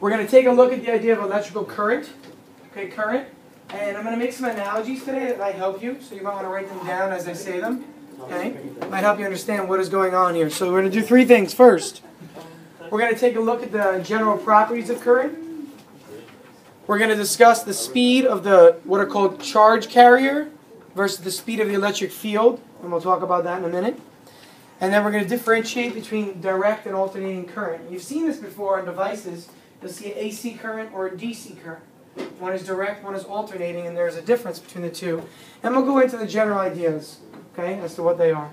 We're going to take a look at the idea of electrical current. Okay, current. And I'm going to make some analogies today that might help you, so you might want to write them down as I say them. Okay? Might help you understand what is going on here. So we're going to do three things. First, we're going to take a look at the general properties of current. We're going to discuss the speed of the what are called charge carrier versus the speed of the electric field, and we'll talk about that in a minute. And then we're going to differentiate between direct and alternating current. You've seen this before on devices. You'll see an AC current or a DC current. One is direct, one is alternating, and there's a difference between the two. And we'll go into the general ideas, okay, as to what they are.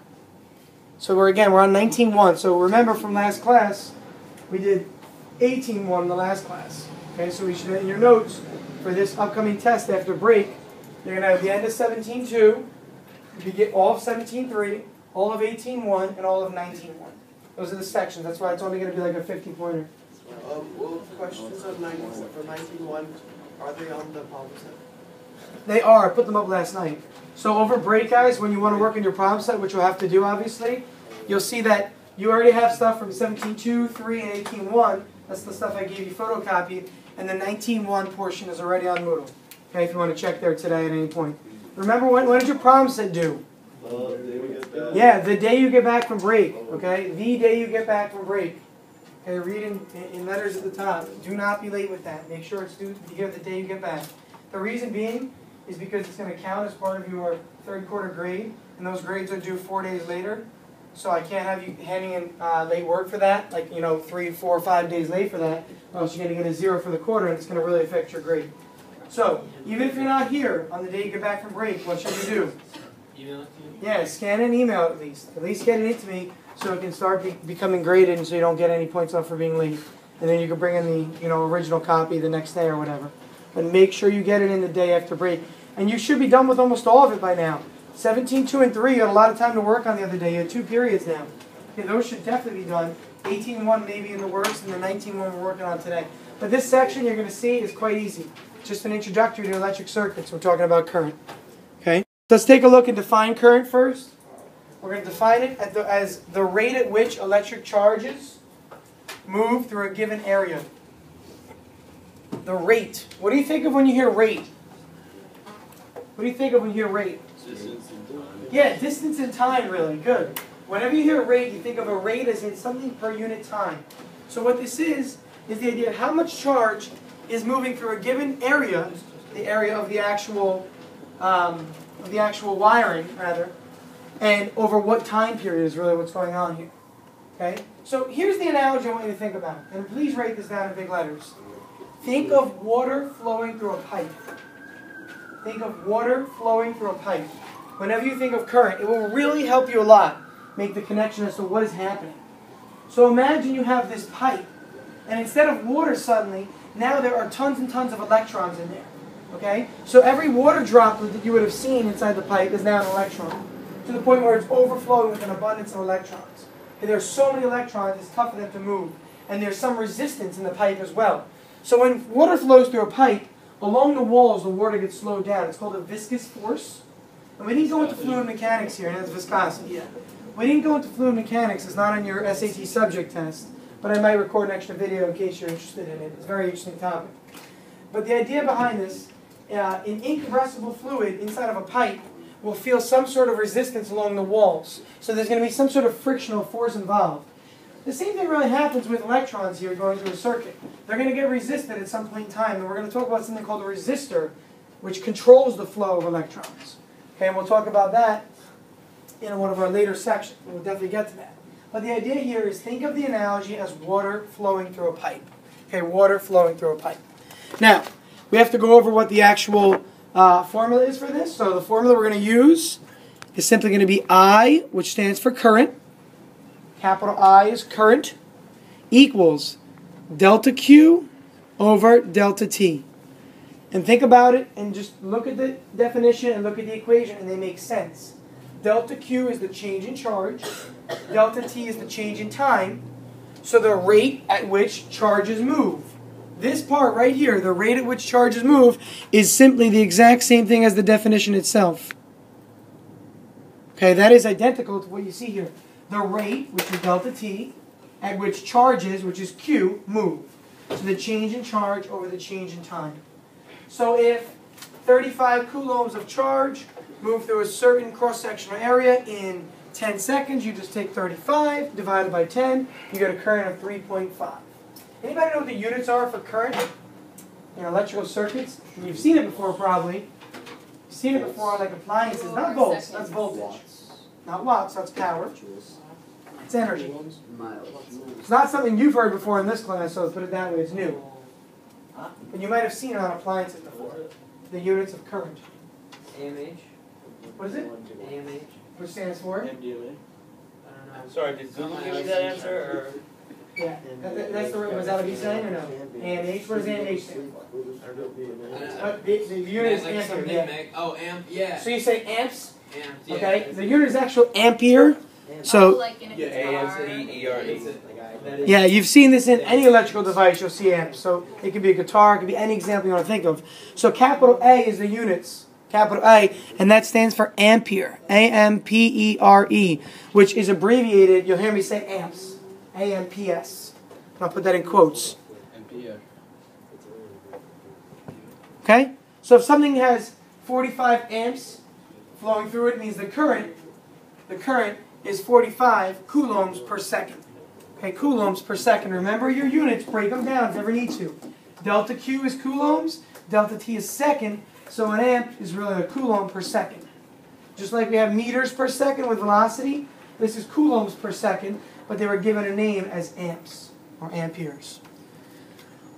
So we're again, we're on 19.1. So remember from last class, we did 18.1 in the last class. Okay, so we should, in your notes for this upcoming test after break, you're going to have the end of 17.2, you get all of 17.3, all of 18.1, and all of 19.1. Those are the sections. That's why it's only going to be like a 50 pointer. Um, well, questions of 19, for 19.1, are they on the problem set? They are. I put them up last night. So over break, guys, when you want to work on your problem set, which you'll have to do, obviously, you'll see that you already have stuff from 17.2, 3, and 18.1. That's the stuff I gave you photocopied. And the 19.1 portion is already on Moodle. Okay, if you want to check there today at any point. Remember, when, when did your problem set due? Yeah, the day you get back from break. Okay, the day you get back from break. Okay, read in, in letters at the top. Do not be late with that. Make sure it's due here the day you get back. The reason being is because it's going to count as part of your third quarter grade, and those grades are due four days later. So I can't have you handing in uh, late work for that, like you know, three, four, five days late for that, or else you're going to get a zero for the quarter, and it's going to really affect your grade. So even if you're not here on the day you get back from break, what should you do? Yeah, scan and email at least. At least get it into me so it can start be becoming graded, and so you don't get any points off for being late. And then you can bring in the you know original copy the next day or whatever. But make sure you get it in the day after break. And you should be done with almost all of it by now. 17, 2, and 3, you had a lot of time to work on the other day. You had two periods now. Okay, those should definitely be done. 18, 1 maybe in the works, and the 19, 1 we're working on today. But this section you're going to see is quite easy. Just an introductory to electric circuits. We're talking about current. Let's take a look and define current first. We're going to define it the, as the rate at which electric charges move through a given area. The rate. What do you think of when you hear rate? What do you think of when you hear rate? Yeah, distance and time, really. Good. Whenever you hear rate, you think of a rate as in something per unit time. So what this is, is the idea of how much charge is moving through a given area, the area of the actual, um, the actual wiring, rather, and over what time period is really what's going on here. Okay? So here's the analogy I want you to think about. And please write this down in big letters. Think of water flowing through a pipe. Think of water flowing through a pipe. Whenever you think of current, it will really help you a lot make the connection as to what is happening. So imagine you have this pipe, and instead of water suddenly, now there are tons and tons of electrons in there. Okay? So every water droplet that you would have seen inside the pipe is now an electron. To the point where it's overflowing with an abundance of electrons. And are so many electrons, it's tough for them to move. And there's some resistance in the pipe as well. So when water flows through a pipe, along the walls the water gets slowed down. It's called a viscous force. And we didn't go into fluid mechanics here, and that's viscosity yet. We didn't go into fluid mechanics, it's not on your SAT subject test, but I might record an extra video in case you're interested in it. It's a very interesting topic. But the idea behind this, uh, an incompressible fluid inside of a pipe will feel some sort of resistance along the walls. So there's going to be some sort of frictional force involved. The same thing really happens with electrons here going through a circuit. They're going to get resisted at some point in time, and we're going to talk about something called a resistor, which controls the flow of electrons. Okay, and we'll talk about that in one of our later sections. We'll definitely get to that. But the idea here is think of the analogy as water flowing through a pipe. Okay, water flowing through a pipe. Now, we have to go over what the actual uh, formula is for this. So the formula we're going to use is simply going to be I, which stands for current. Capital I is current, equals delta Q over delta T. And think about it and just look at the definition and look at the equation and they make sense. Delta Q is the change in charge. Delta T is the change in time. So the rate at which charges move. This part right here, the rate at which charges move, is simply the exact same thing as the definition itself. Okay, that is identical to what you see here. The rate, which is delta T, at which charges, which is Q, move. So the change in charge over the change in time. So if 35 coulombs of charge move through a certain cross-sectional area in 10 seconds, you just take 35 divided by 10, you get a current of 3.5. Anybody know what the units are for current in electrical circuits? You've seen it before probably. You've seen it before on like appliances, not volts, that's voltage. Not watts, that's power. It's energy. It's not something you've heard before in this class, so let's put it that way, it's new. But you might have seen it on appliances before. The units of current. AMH? What is it? AMH? Which stands for? I don't know. I'm Sorry, did Google give you that answer, or? Yeah. That- that- That's the, was that what he's saying or no? AMH, what does AMH stand for? Uh, the, the unit is ampere, yeah. Oh, amp, yeah. So you say amps, Amp, yeah. okay? The unit is actual ampere. So- like in a Yeah, guitar. A-M-P-E-R-E. Yeah, you've seen this in any electrical device, you'll see amps. So it could be a guitar, it could be any example you want to think of. So capital A is the units, capital A, and that stands for ampere, A M P E R E, which is abbreviated, you'll hear me say amps, A M P S. And I'll put that in quotes. Okay? So if something has 45 amps flowing through it, it means the current, the current is 45 coulombs per second. Okay, coulombs per second. Remember your units, break them down if you ever need to. Delta Q is coulombs, delta T is second, so an amp is really a coulomb per second. Just like we have meters per second with velocity, this is coulombs per second, but they were given a name as amps or amperes.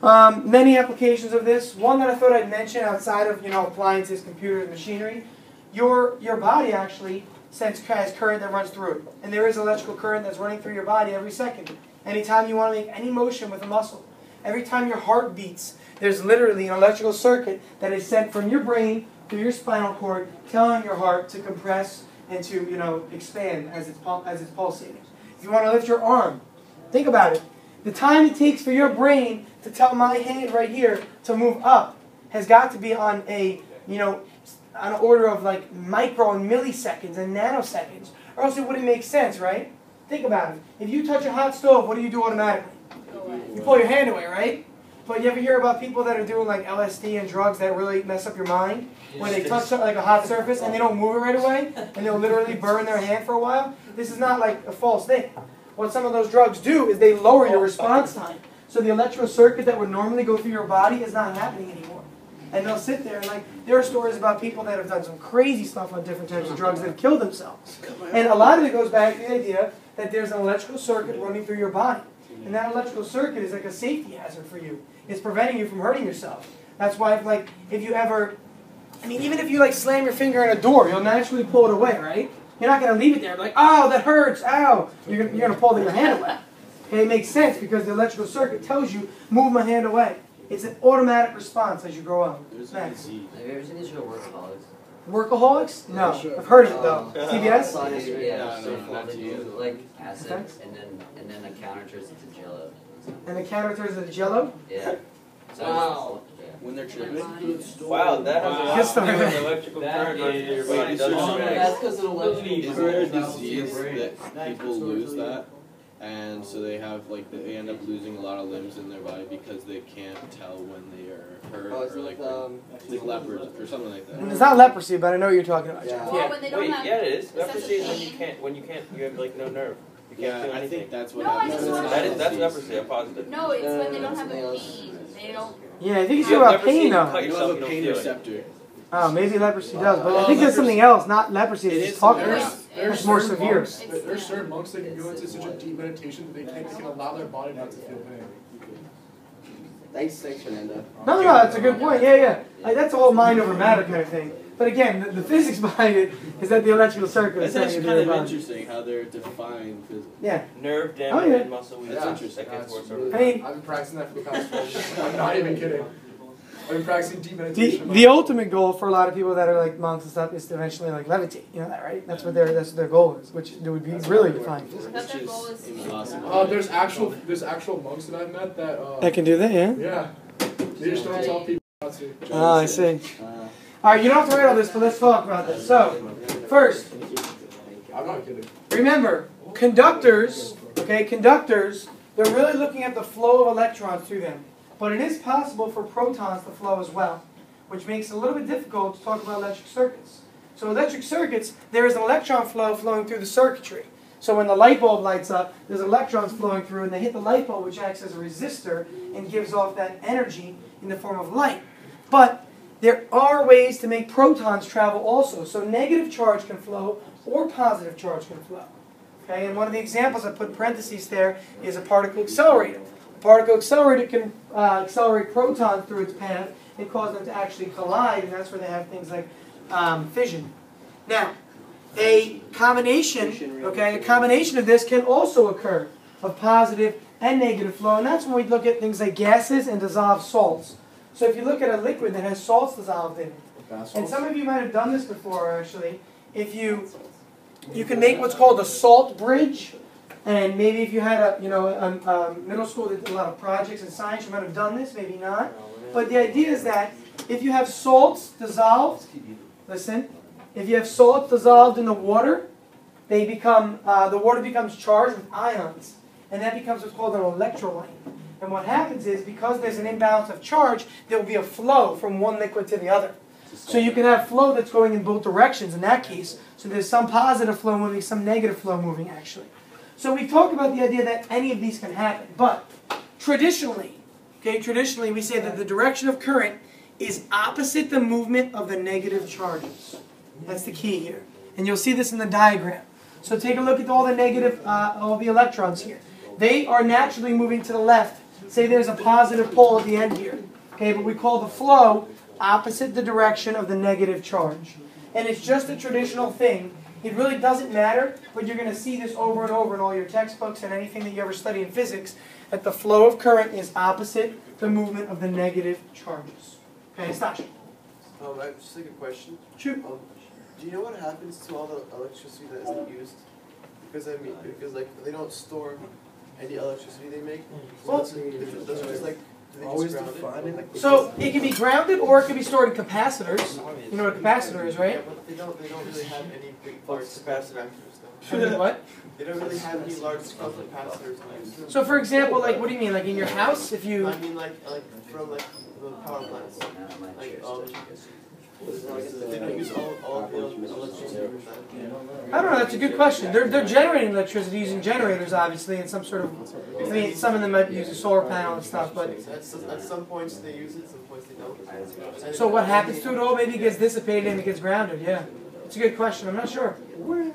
Um, many applications of this. One that I thought I'd mention outside of you know appliances, computers, machinery. Your your body actually sends has current that runs through it, and there is electrical current that's running through your body every second. Anytime you want to make any motion with a muscle, every time your heart beats, there's literally an electrical circuit that is sent from your brain through your spinal cord, telling your heart to compress and to you know expand as it's as it's pulsating. If you want to lift your arm, think about it. The time it takes for your brain to tell my hand right here to move up has got to be on a, you know, on an order of like micro and milliseconds and nanoseconds, or else it wouldn't make sense, right? Think about it. If you touch a hot stove, what do you do automatically? You pull your hand away, right? But you ever hear about people that are doing like LSD and drugs that really mess up your mind? When they touch like a hot surface and they don't move it right away, and they'll literally burn their hand for a while. This is not like a false thing. What some of those drugs do is they lower your response time. So the electrical circuit that would normally go through your body is not happening anymore. And they'll sit there and like there are stories about people that have done some crazy stuff on different types of drugs that have killed themselves. And a lot of it goes back to the idea that there's an electrical circuit running through your body. And that electrical circuit is like a safety hazard for you. It's preventing you from hurting yourself. That's why if like if you ever I mean even if you like slam your finger in a door, you'll naturally pull it away, right? You're not gonna leave it there like, oh that hurts, ow. You're gonna, you're gonna pull your hand away. And it makes sense because the electrical circuit tells you, move my hand away. It's an automatic response as you grow up. Next. Have you ever seen the show Workaholics? Workaholics? No. I've heard of it though. Um, CBS? Yeah, No, so no, not of you. like acid, Thanks. and then and then the counter turns into jello. And the counter turns into jello? Yeah. So Wow. Yeah. When they're tripping? Wow, that has a lot Good to story. do with electrical current running through your is- body, Wait, doesn't so- it? That's because of the electrical Is there a travels to your disease that people lose that? And so they have like they end up losing a lot of limbs in their body because they can't tell when they are hurt Oh, it's or like like, um, like leopards or something like that. it's not leprosy, but I know what you're talking about. Yeah. Or Yeah, when they don't wait, have yeah, it is. Leprosy is when you can't, when you can't, you have like no nerve. You can't Yeah, I think that's what No, I happens. just It's wanna- not That is, that's leprosy, I'm positive. No, it's when they don't have something the else. pain. They don't. Yeah, I think it's You about pain though. cut You yourself, have a pain receptor. Oh, maybe leprosy does, but I Oh, think there's something else, not leprosy. It It's is just talking something about. else. There's That's more certain severe. monks- there- there's certain monks that can go into such a deep meditation that they can, they can allow their body not to feel pain. Thanks, thanks, Fernando. No, no, no, that's a good point. Yeah, yeah. Like, that's all mind over matter kind of thing. But again, the, the physics behind it is that the electrical circuit is That's sending actually kind of body. interesting how they're defined. 'cause Yeah. Nerve Oh, damage yeah. and muscle weakness. That's interesting. That gets worse That's over really- I mean- I've been practicing that for the past 12 years. I'm not even kidding. I've been practicing deep The, meditation. the ultimate goal for a lot of people that are like monks and stuff is to eventually like levitate. You know that, right? That's what their that's what their goal is, which would be really defined. But their goal is to impossible. Uh, there's actual there's actual monks that I've met that uh, That can do that, yeah. yeah they just don't tell people how to. Oh, I see. All right, you don't have to write all this, but let's talk about this. So, first, I'm not kidding. remember, conductors Okay, conductors, they're really looking at the flow of electrons through them. But it is possible for protons to flow as well, which makes it a little bit difficult to talk about electric circuits. So electric circuits, there is an electron flow flowing through the circuitry. So when the light bulb lights up, there's electrons flowing through and they hit the light bulb which acts as a resistor and gives off that energy in the form of light. But there are ways to make protons travel also. So negative charge can flow or positive charge can flow. Okay, and one of the examples I put parentheses there is a particle accelerator. Particle accelerator can uh, accelerate protons through its path and cause them to actually collide, and that's where they have things like um, fission. Now, a combination, okay, a combination of this can also occur of positive and negative flow, and that's when we look at things like gases and dissolved salts. So if you look at a liquid that has salts dissolved in it, and some of you might have done this before actually, if you you can make what's called a salt bridge, and maybe if you had a you know a, a middle school that did a lot of projects in science, you might have done this, maybe not. But the idea is that if you have salts dissolved, listen, if you have salts dissolved in the water, they become uh, the water becomes charged with ions, and that becomes what's called an electrolyte. And what happens is because there's an imbalance of charge, there will be a flow from one liquid to the other. So you can have flow that's going in both directions in that case. So there's some positive flow moving, some negative flow moving actually. So we've talked about the idea that any of these can happen, but traditionally, okay, traditionally we say that the direction of current is opposite the movement of the negative charges. That's the key here. And you'll see this in the diagram. So take a look at all the negative, uh, all the electrons here. They are naturally moving to the left. Say there's a positive pole at the end here. Okay, but we call the flow opposite the direction of the negative charge. And it's just a traditional thing. It really doesn't matter, but you're going to see this over and over in all your textbooks and anything that you ever study in physics, that the flow of current is opposite the movement of the negative charges. Okay, Stash. Um, I just like a question. Shoot. Um, do you know what happens to all the electricity that isn't used? Because I mean, because like they don't store any electricity they make. So Well- does it, does it just like do they Always just ground it? So it can be grounded or it can be stored in capacitors. You know what a capacitor is, Yeah, right? but they don't. They don't really have any big large Flux capacitors. I mean, what? They don't really have any large scale capacitors. So for example, like what do you mean? Like in your house, if you I mean, like like from like the power plants. Like um, I don't know. That's a good question. They're, they're generating electricity using generators, obviously, and some sort of. I mean, some of them might use a solar panel and stuff, but. At some, points they use it, some points they don't. So what happens to it all? Maybe it gets dissipated and it gets grounded. Yeah, it's a good question. I'm not sure.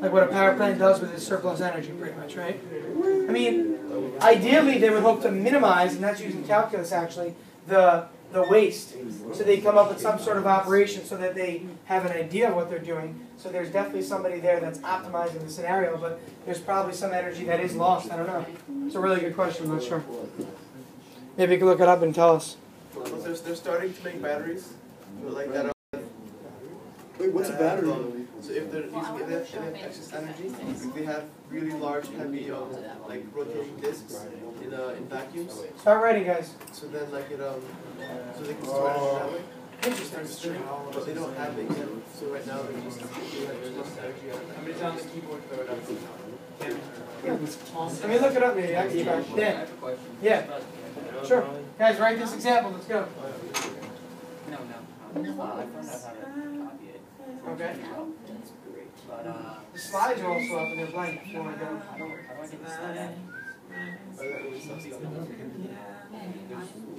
Like what a power plant does with its surplus energy, pretty much, right? I mean, ideally they would hope to minimize, and that's using calculus actually, the the waste. So they come up with some sort of operation so that they have an idea of what they're doing. So there's definitely somebody there that's optimizing the scenario, but there's probably some energy that is lost. I don't know. It's a really good question. I'm not sure. Maybe you can look it up and tell us. But they're, they're starting to make batteries, like that. Wait, what's a battery? So if they're using if they have, if they have excess energy, if they have really large, heavy, um, like rotating discs in uh, in vacuums, Start writing, guys. so then like it um, so they can store energy that way. Interesting. But they don't have it yet. So right now they're just they have too much energy. How many times the keyboard throw it out? Let me look it up, maybe. I can try. Yeah. Yeah. Sure. Guys, write this example. Let's go. No, no. Uh, I found out to copy it, Okay. But, uh, The slides are also up and they're blank if you want to go. how do, how do I get this done? Oh, that really sucks.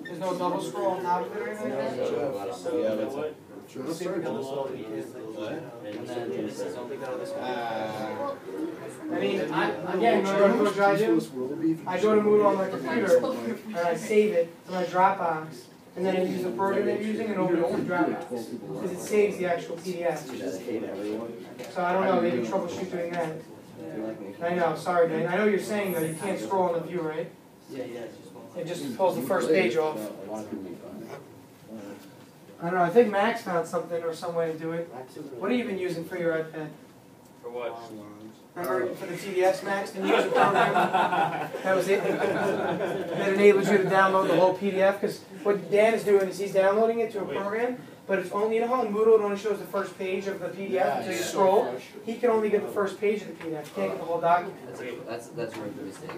There's no double scroll on top of it or anything like that? Yeah, that's What? Let's see if we can solve it. And then this is only got this one. Ah. I mean, I, again, remember what I do? I go to Moodle on my computer and I save it to my Dropbox. And then I use the program I'm using and open it to Dropbox. Because it saves the actual PDF. So I don't know, maybe troubleshoot doing that. I know, sorry, man. I know you're saying though, you can't scroll on the view, right? Yeah, yeah, it's just one. It just pulls the first page off. I don't know, I think Max found something or some way to do it. What have you been using for your iPad? For what? Remember for the TDS Max, did you use a program? That was it? That enables you to download the whole PDF? Because what Dan is doing is he's downloading it to a program but it's only, you know how in Moodle it only shows the first page of the PDF Yeah, until you yeah. scroll? He can only get the first page of the PDF, he can't get the whole document. That's, a, that's, that's a rookie mistake.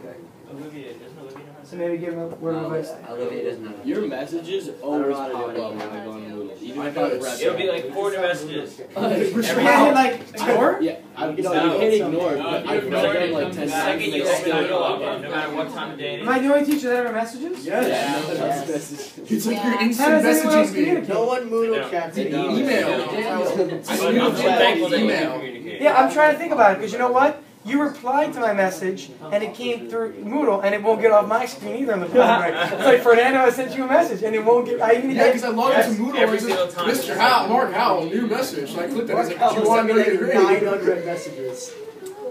I, Olivia, doesn't Olivia know how to So maybe give him a word of no, advice. Olivia doesn't know. Your messages always pop up it. when I go on Moodle. Even I if thought I've it's- read It'll be like four new messages. You can't like ignore? Yeah, I, you know, No. you hit ignore, but I've read Ignore them it, like the ten second times. you They open still it up, no matter what time of day it Am I is. the only teacher that ever messages? Yes. Yeah. No. It's like Yeah. your instant does anyone messaging me. No one Moodle Yeah. chats They it. don't. Email. I I'm so thankful that you communicate. Yeah, I'm trying to think about it, because you know what? You replied to my message, and it came through Moodle, and it won't get off my screen either on the phone. Right? It's like, Fernando, I sent you a message, and it won't get, I even, Yeah, because I logged Yes, into Moodle and every it single time. Mr. Howell, Mark Howell, new message. So I clicked it. I was like, do you want me to sent me get like grade? 900 messages.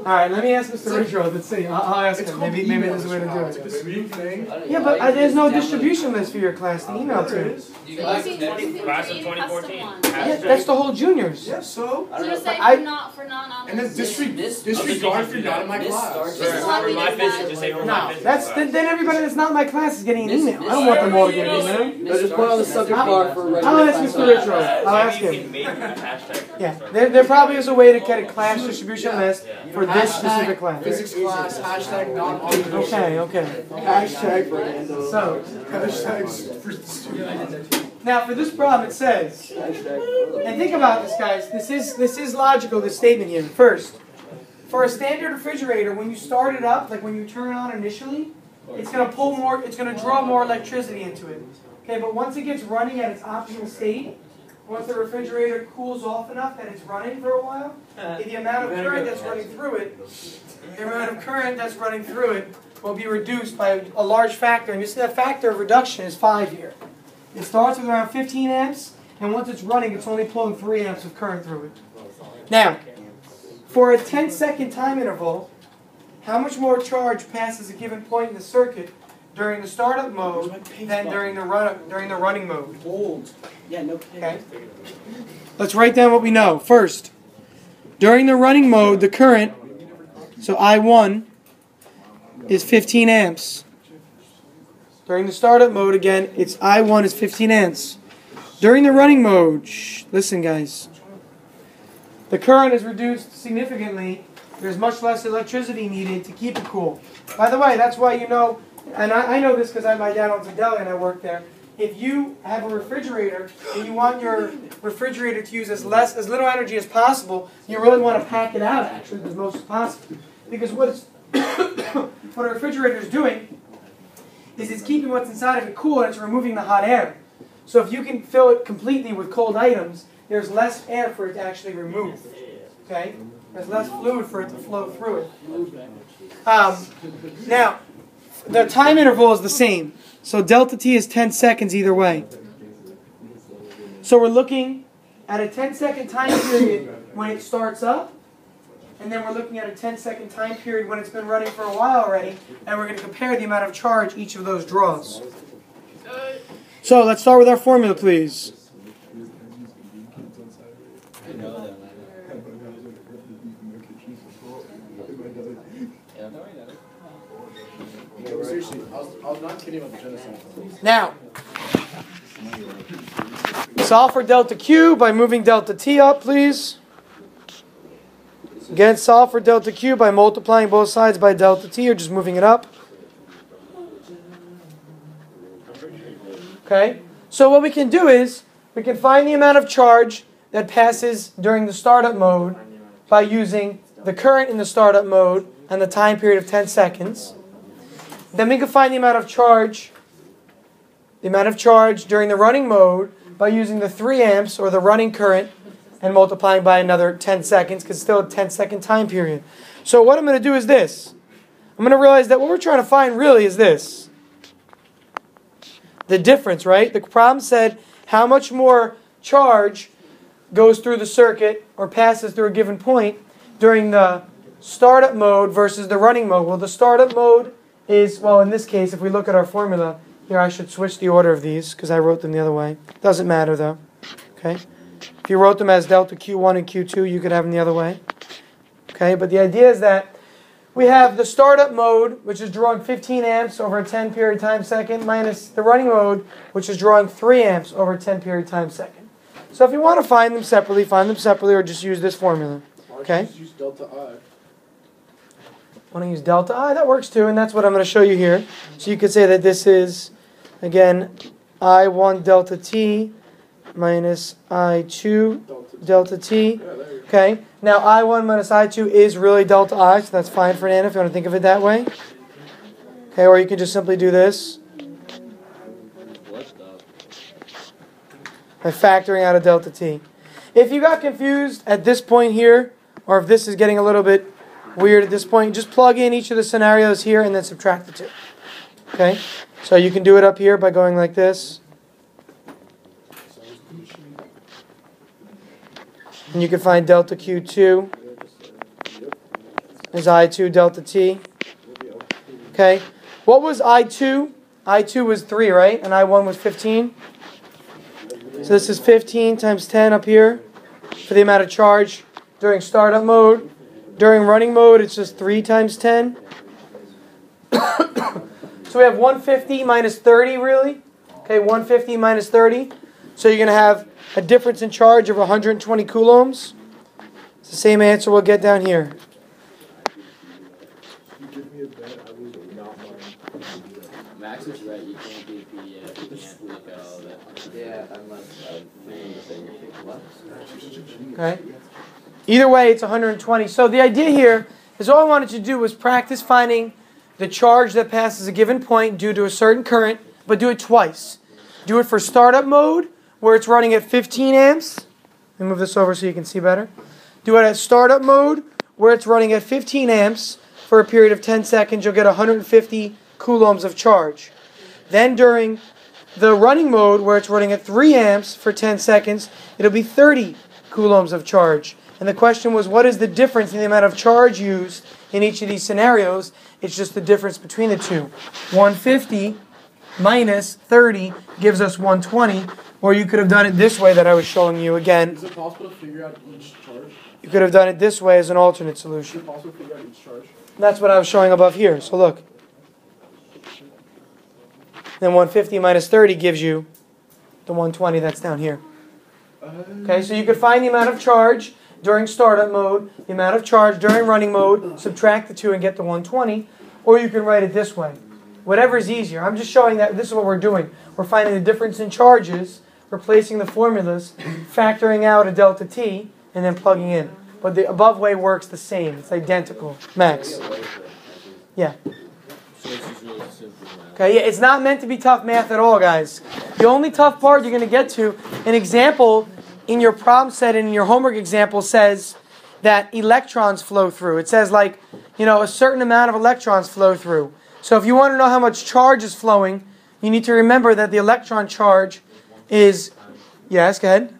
Alright, let me ask Mr. Richard, let's see, I'll, I'll ask It's him, maybe, maybe there's a way to do it. like this week thing. Yeah, but uh, there's no distribution list for your class to email There to. is. You can, you can Class of create a custom 2014. Yeah, that's the whole juniors. Yeah, so. So just like I- for not for non. And then disregard, This- disregard if you're not in my class. starts- For, what for we my did just say for No, my physics that's, then, then everybody that's not in my class is getting an email. I don't want them all to get starts- an email. just put on the starts subject bar for I'll ask. Mr. Richard, I'll ask Maybe you him. Can make a hashtag. Yeah, there, there probably is a way to get a class distribution list Yeah. for this specific class. Physics class, hashtag non Okay, okay. Hashtag. So, Hashtags for now for this problem it says, and think about this guys, this is, this is logical, this statement here. First, for a standard refrigerator, when you start it up, like when you turn it on initially, it's gonna pull more, it's gonna draw more electricity into it. Okay, but once it gets running at its optimal state, once the refrigerator cools off enough that it's running for a while, the amount of current that's running through it, the amount of current that's running through it will be reduced by a large factor. And you see that factor of reduction is five here. It starts with around 15 amps, and once it's running, it's only pulling 3 amps of current through it. Now, for a 10 second time interval, how much more charge passes a given point in the circuit during the startup mode than during the run during the running mode? Hold. Yeah, no Okay. Let's write down what we know. First, during the running mode, the current, so I1, is 15 amps. During the startup mode, again, it's I1 is 15 amps. During the running mode, shh, listen guys, the current is reduced significantly. There's much less electricity needed to keep it cool. By the way, that's why you know, and I, I know this because I'm my dad owns a deli and I work there. If you have a refrigerator and you want your refrigerator to use as less, as little energy as possible, you really want to pack it out actually as most as possible. Because what what a refrigerator is doing is it's keeping what's inside of it cool and it's removing the hot air. So if you can fill it completely with cold items, there's less air for it to actually remove. Okay? There's less fluid for it to flow through it. Um, now, the time interval is the same. So delta t is 10 seconds either way. So we're looking at a 10 second time period when it starts up, and then we're looking at a 10 second time period when it's been running for a while already, and we're going to compare the amount of charge each of those draws. So let's start with our formula, please. I know that. No, seriously, I was, I was not kidding about the genocide. Now, solve for delta Q by moving delta T up, please. Again, solve for delta Q by multiplying both sides by delta T or just moving it up. Okay? So what we can do is we can find the amount of charge that passes during the startup mode by using the current in the startup mode and the time period of 10 seconds. Then we can find the amount of charge the amount of charge during the running mode by using the 3 amps or the running current and multiplying by another 10 seconds because it's still a 10 second time period. So what I'm going to do is this. I'm going to realize that what we're trying to find really is this. The difference, right? The problem said how much more charge goes through the circuit or passes through a given point during the startup mode versus the running mode. Well, the startup mode is, well, in this case, if we look at our formula, here I should switch the order of these because I wrote them the other way. Doesn't matter though. Okay? If you wrote them as delta Q1 and Q2, you could have them the other way. Okay? But the idea is that we have the startup mode, which is drawing 15 amps over a 10 period time second, minus the running mode, which is drawing 3 amps over a 10 period time second. So if you want to find them separately, find them separately or just use this formula. Okay. just use delta I? Want to use delta i, that works too, and that's what I'm going to show you here. So you could say that this is, again, I1 delta t minus I2 Delta. t. Okay, now I1 minus I2 is really delta I, so that's fine for Nana if you want to think of it that way. Okay, or you can just simply do this by factoring out a delta t. If you got confused at this point here, or if this is getting a little bit weird at this point, just plug in each of the scenarios here and then subtract the two. Okay, so you can do it up here by going like this, and you can find delta q2 is I2 delta t. Okay, what was I2? I2 was 3, right? And I1 was 15. So this is 15 times 10 up here for the amount of charge during startup mode. During running mode, it's just 3 times 10. so we have 150 minus 30, really. Okay, 150 minus 30. So you're going to have a difference in charge of 120 coulombs. It's the same answer we'll get down here. Max is right. You can't do PDF. You can't look at all that. Yeah, unless, uh. Okay. Either way, it's 120. So the idea here is all I wanted to do was practice finding the charge that passes a given point due to a certain current, but do it twice. Do it for startup mode, where it's running at 15 amps. Let me move this over so you can see better. Do it at startup mode, where it's running at 15 amps for a period of 10 seconds. You'll get 150 coulombs of charge. Then during the running mode, where it's running at 3 amps for 10 seconds, it'll be 30 coulombs of charge. And the question was, what is the difference in the amount of charge used in each of these scenarios? It's just the difference between the two. 150 minus 30 gives us 120, or you could have done it this way that I was showing you again. Is it possible to figure out each charge? You could have done it this way as an alternate solution. Is it possible to figure out each charge? That's what I was showing above here. So look. Then 150 minus 30 gives you the 120 that's down here. Uh, okay, so you could find the amount of charge during startup mode, the amount of charge during running mode, subtract the two and get the 120, or you can write it this way. Whatever is easier. I'm just showing that this is what we're doing. We're finding the difference in charges, replacing the formulas, factoring out a delta t, and then plugging in. But the above way works the same. It's identical. Max. Yeah. Okay, yeah, it's not meant to be tough math at all, guys. The only tough part you're going to get to, an example in your problem set and in your homework example says that electrons flow through. It says like, you know, a certain amount of electrons flow through. So if you want to know how much charge is flowing, you need to remember that the electron charge is, yes, go ahead,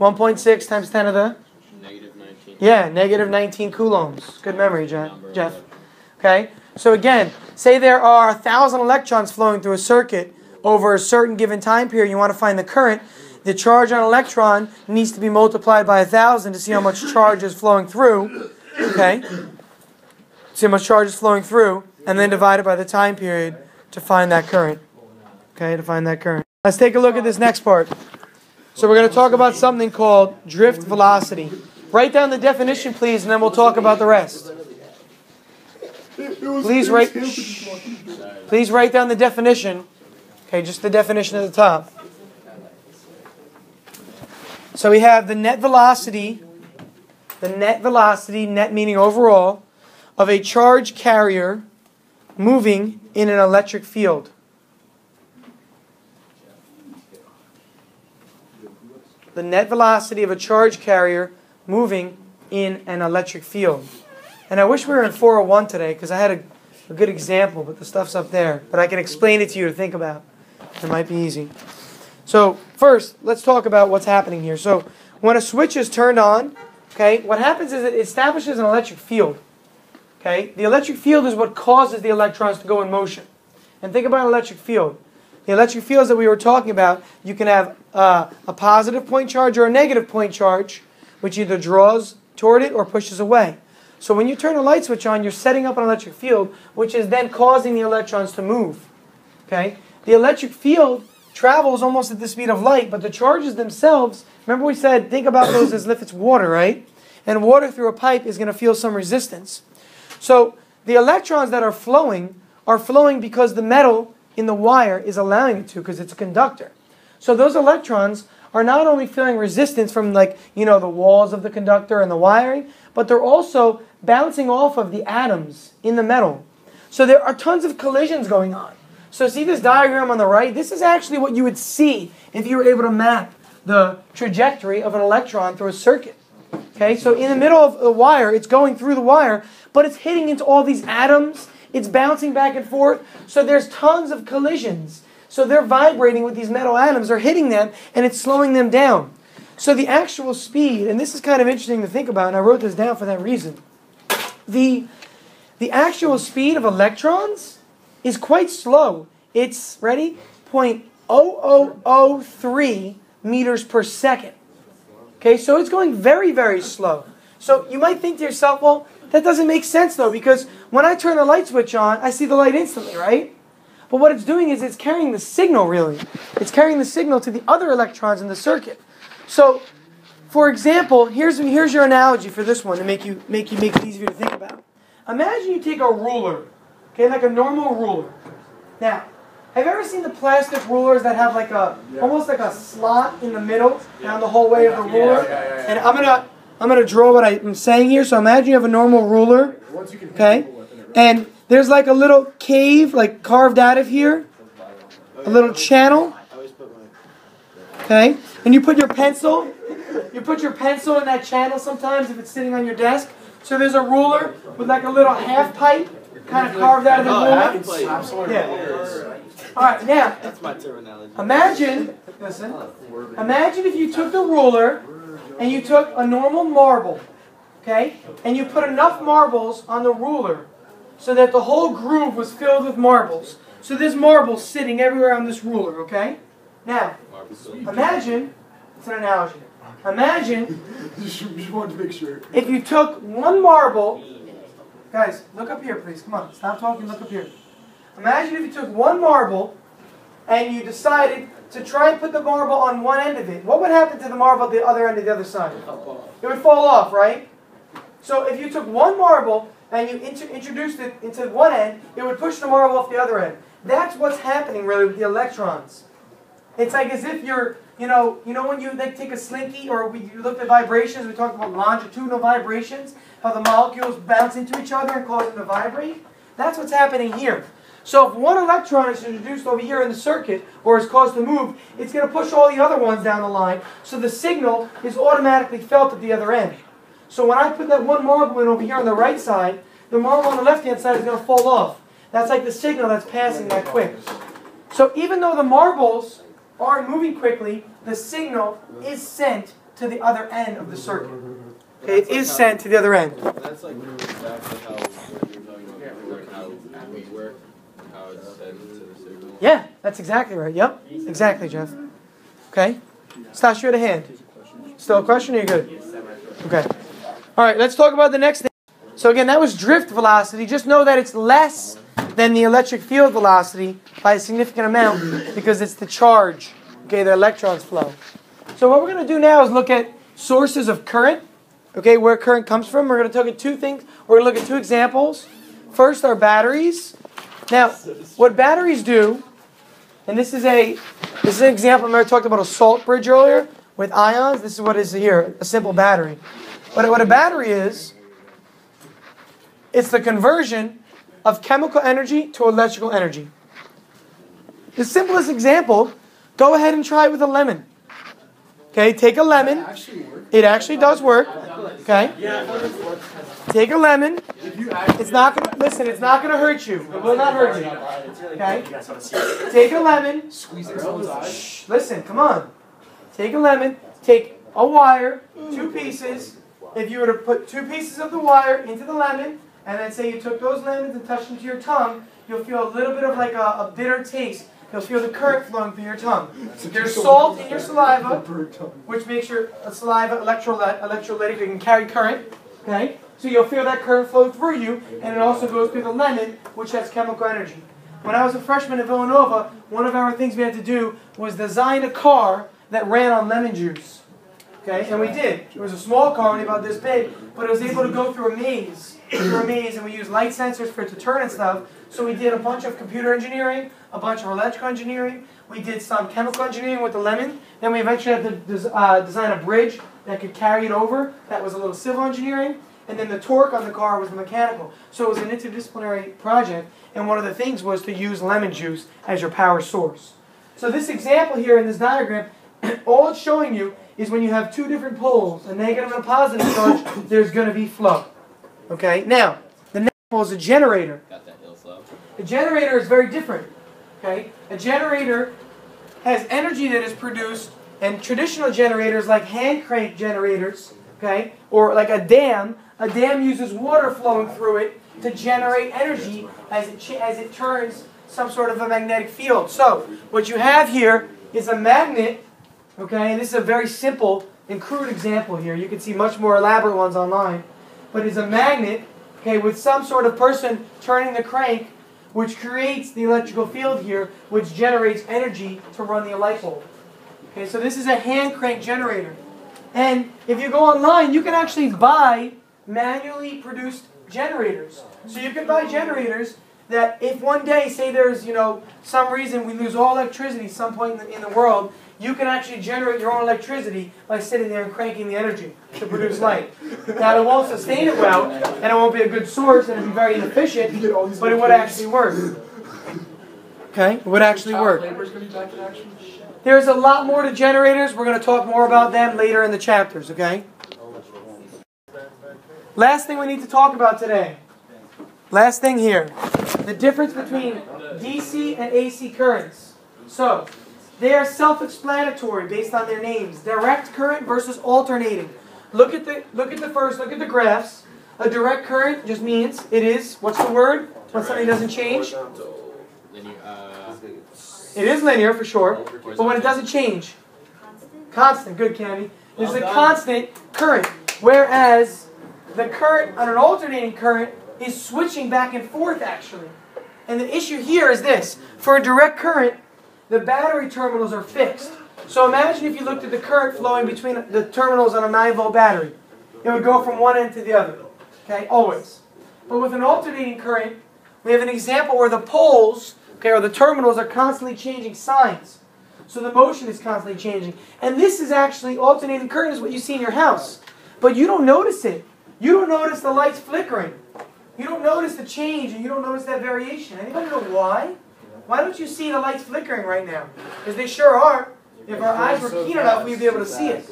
1.6 times 10 to the, Negative 19. yeah, negative 19 coulombs. Good memory, Jeff. Jeff. Okay? So again, say there are thousand electrons flowing through a circuit over a certain given time period. You want to find the current. The charge on electron needs to be multiplied by a thousand to see how much charge is flowing through. Okay? See how much charge is flowing through, and then divided by the time period to find that current. Okay, to find that current. Let's take a look at this next part. So we're going to talk about something called drift velocity. Write down the definition, please, and then we'll talk about the rest. Please write. Please write down the definition. Okay, just the definition at the top. So we have the net velocity, the net velocity, net meaning overall, of a charge carrier moving in an electric field. The net velocity of a charge carrier moving in an electric field. And I wish we were in 401 today because I had a, a good example, but the stuff's up there. But I can explain it to you to think about. It might be easy. So, first, let's talk about what's happening here. So, when a switch is turned on, okay, what happens is it establishes an electric field. Okay, the electric field is what causes the electrons to go in motion. And think about an electric field. The electric fields that we were talking about, you can have uh, a positive point charge or a negative point charge, which either draws toward it or pushes away. So when you turn a light switch on, you're setting up an electric field, which is then causing the electrons to move. Okay? The electric field travels almost at the speed of light, but the charges themselves, remember we said, think about those as if it's water, right? And water through a pipe is going to feel some resistance. So the electrons that are flowing are flowing because the metal in the wire is allowing it to, because it's a conductor. So those electrons are not only feeling resistance from like, you know, the walls of the conductor and the wiring, but they're also bouncing off of the atoms in the metal. So there are tons of collisions going on. So see this diagram on the right? This is actually what you would see if you were able to map the trajectory of an electron through a circuit. Okay, so in the middle of the wire, it's going through the wire, but it's hitting into all these atoms. It's bouncing back and forth. So there's tons of collisions. So they're vibrating with these metal atoms, they're hitting them, and it's slowing them down. So the actual speed, and this is kind of interesting to think about, and I wrote this down for that reason. The, the actual speed of electrons is quite slow. It's, ready? 0.0003 meters per second. Okay, so it's going very, very slow. So you might think to yourself, well, that doesn't make sense though, because when I turn the light switch on, I see the light instantly, right? But what it's doing is it's carrying the signal, really. It's carrying the signal to the other electrons in the circuit. So, for example, here's, here's your analogy for this one to make you make you make it easier to think about. Imagine you take a ruler, okay, like a normal ruler. Now, have you ever seen the plastic rulers that have like a almost like a slot in the middle down the whole way of the ruler? Yeah, And I'm gonna I'm gonna draw what I'm saying here. So imagine you have a normal ruler, okay, and there's like a little cave like carved out of here, a little channel, okay, and you put your pencil, you put your pencil in that channel sometimes if it's sitting on your desk. So there's a ruler with like a little half pipe kind of carved out of the oh, ruler. Yeah. All right, now That's my terminology. imagine, listen, imagine if you took the ruler and you took a normal marble, okay, and you put enough marbles on the ruler so that the whole groove was filled with marbles. So there's marbles sitting everywhere on this ruler, okay? Now, imagine, it's an analogy. Imagine Just, just wanted to make sure. if you took one marble, guys, look up here, please. Come on, stop talking, look up here. Imagine if you took one marble and you decided to try and put the marble on one end of it. What would happen to the marble at the other end of the other side? It would fall off, right? So if you took one marble and you int- introduced it into one end, it would push the marble off the other end. That's what's happening really with the electrons. It's like as if you're, you know, you know when you like take a slinky or we you looked at vibrations, we talked about longitudinal vibrations, how the molecules bounce into each other and cause them to vibrate. That's what's happening here. So if one electron is introduced over here in the circuit or is caused to move, it's going to push all the other ones down the line. So the signal is automatically felt at the other end. So when I put that one marble in over here on the right side, the marble on the left hand side is going to fall off. That's like the signal that's passing that quick. So even though the marbles aren't moving quickly, the signal is sent to the other end of the circuit. Okay, it is sent to the other end. That's like exactly how you're talking about like how we work, how it's sent to the signal. Yeah, that's exactly right. Yep, exactly, Jeff. Okay, Stash, you had a hand. Still a question? Or you good? Okay. All right, let's talk about the next thing. So again, that was drift velocity. Just know that it's less than the electric field velocity by a significant amount because it's the charge. Okay, the electrons flow. So what we're going to do now is look at sources of current. Okay, where current comes from. We're going to look at two things. We're going to look at two examples. First, are batteries. Now, what batteries do, and this is a this is an example. Remember I talked about a salt bridge earlier with ions. This is what is here, a simple battery. But what a battery is, it's the conversion of chemical energy to electrical energy. The simplest example, go ahead and try it with a lemon. Okay, take a lemon. Actually. It actually does work. Okay? Take a lemon. If you actually It's not gonna listen, it's not gonna hurt you. It will not hurt you. Okay? Take a lemon. Squeeze it. Shh, listen, come on. Take a lemon, take a wire, two pieces. If you were to put two pieces of the wire into the lemon, and then say you took those lemons and touched them to your tongue, you'll feel a little bit of like a, a bitter taste. You'll feel the current flowing through your tongue. There's salt in your saliva, which makes your uh, saliva electrolyte, electrolytic. You can carry current. Okay? So you'll feel that current flow through you, and it also goes through the lemon, which has chemical energy. When I was a freshman at Villanova, one of our things we had to do was design a car that ran on lemon juice. Okay, and we did. It was a small car, only about this big, but it was able to go through a maze, maze, and we used light sensors for it to turn and stuff. So we did a bunch of computer engineering, a bunch of electrical engineering. We did some chemical engineering with the lemon. Then we eventually had to uh, design a bridge that could carry it over. That was a little civil engineering. And then the torque on the car was mechanical. So it was an interdisciplinary project. And one of the things was to use lemon juice as your power source. So this example here in this diagram, all it's showing you is when you have two different poles, a negative and a positive charge, there's going to be flow. Okay. Now the next pole is a generator. Got that ill flow. A generator is very different. Okay? A generator has energy that is produced, and traditional generators, like hand crank generators, okay, or like a dam, a dam uses water flowing through it to generate energy as it as it turns some sort of a magnetic field. So what you have here is a magnet, okay, and this is a very simple and crude example here. You can see much more elaborate ones online, but it's a magnet, okay, with some sort of person turning the crank which creates the electrical field here, which generates energy to run the light bulb. Okay, so this is a hand crank generator. And if you go online, you can actually buy manually produced generators. So you can buy generators that if one day, say there's, you know, some reason we lose all electricity some point in the, in the world, you can actually generate your own electricity by sitting there and cranking the energy to produce light. Now, it won't sustain it well, and it won't be a good source, and it'll be very inefficient, but it would actually work. Okay? It would actually work. There's a lot more to generators. We're going to talk more about them later in the chapters, okay? Last thing we need to talk about today. Last thing here. The difference between DC and AC currents. So, they are self-explanatory based on their names. Direct current versus alternating. Look at the look at the first, look at the graphs. A direct current just means it is what's the word? When something doesn't change? Then uh. It is linear for sure. But when it doesn't change, constant. Good, Cammy. There's Well a done. constant current. Whereas the current on an alternating current is switching back and forth actually. And the issue here is this: for a direct current, the battery terminals are fixed. So imagine if you looked at the current flowing between the terminals on a 9 volt battery. It would go from one end to the other. Okay, always. But with an alternating current, we have an example where the poles, okay, or the terminals are constantly changing signs. So the motion is constantly changing. And this is actually alternating current is what you see in your house. But you don't notice it. You don't notice the lights flickering. You don't notice the change and you don't notice that variation. Anybody know why? Why don't you see the lights flickering right now? Because they sure are. If our eyes were keen enough, we'd be able to see it.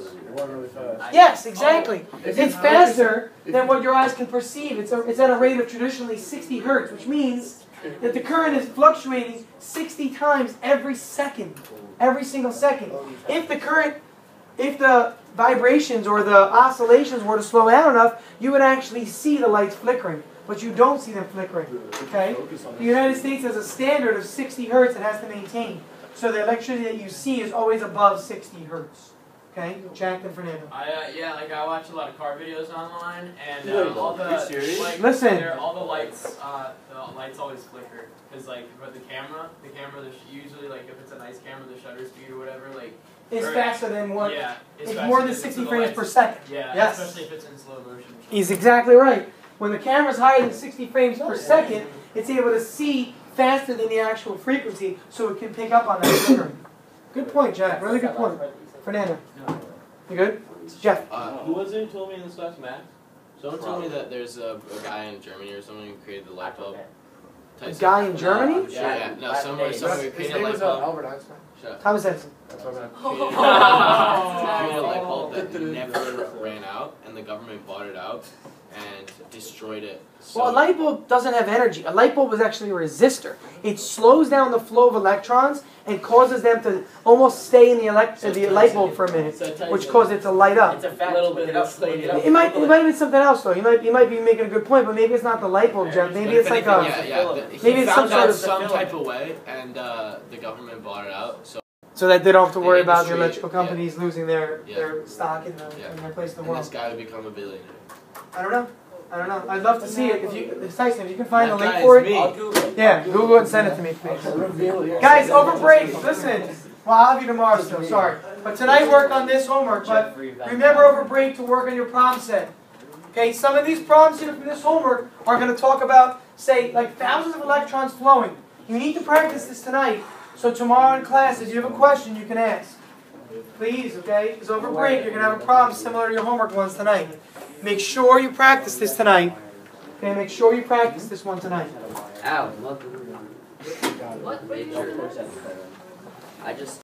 Yes, exactly. Oh. It's faster than what your eyes can perceive. It's, a, it's at a rate of traditionally 60 hertz, which means that the current is fluctuating 60 times every second. Every single second. If the current, if the vibrations or the oscillations were to slow down enough, you would actually see the lights flickering. But you don't see them flickering. Okay? The United States has a standard of 60 hertz it has to maintain. So the electricity that you see is always above 60 hertz. Okay? Jack and Fernando. I uh, yeah, like I watch a lot of car videos online, and uh, all the Are you like Listen. all the lights, uh, the lights always flicker because like with the camera, the camera, the sh- usually like if it's a nice camera, the shutter speed or whatever, like It's Right. faster than what? yeah, It's faster more than than 60 frames per second. Yeah, Yes. especially if it's in slow motion. He's exactly right. When the camera's higher than 60 frames per second, it's able to see faster than the actual frequency, so it can pick up on that flickering. Good point, Jack. Really good point. Fernando. You good? Jeff. Uh, who was it who told me in this class, Matt? Someone told me that there's a, a guy in Germany or someone who created the light bulb. A guy in Germany? Yeah, yeah. No, somewhere, somewhere who His created a name light was uh, bulb. Albert Einstein. Shut up. Thomas Edison. That's what I'm Created, Oh. created a light bulb that never ran out, and the government bought it out and destroyed it. So Well, a light bulb doesn't have energy. A light bulb is actually a resistor. It slows down the flow of electrons and causes them to almost stay in the, elect- the light bulb for a minute, which causes it to light up. It's a fact. Little bit of It might, it might be something else though. You might, you might be making a good point, but maybe it's not the light bulb, Jeff. Maybe it's like a, yeah, yeah. the- maybe it's some sort of- some type of way, and uh, the government bought it out. So so that they don't have to The worry about the electrical companies losing their, Yeah. their stock in, the, Yeah. in their place in the and world. this guy would become a billionaire. I don't know. I don't know. I'd love to see it. If you, Tyson, if you can find the link for it. me. Google. Yeah, Google it and send it to me, please. Guys, over break, listen. Well, I'll have you tomorrow still, sorry. But tonight work on this homework, but remember over break to work on your problem set. Okay, some of these problems here from this homework are going to talk about, say, like thousands of electrons flowing. You need to practice this tonight. So tomorrow in class, if you have a question, you can ask. Please, okay? Because over break, you're going to have a problem similar to your homework ones tonight. Make sure you practice this tonight. Okay, make sure you practice this one tonight. Ow, what? What? I just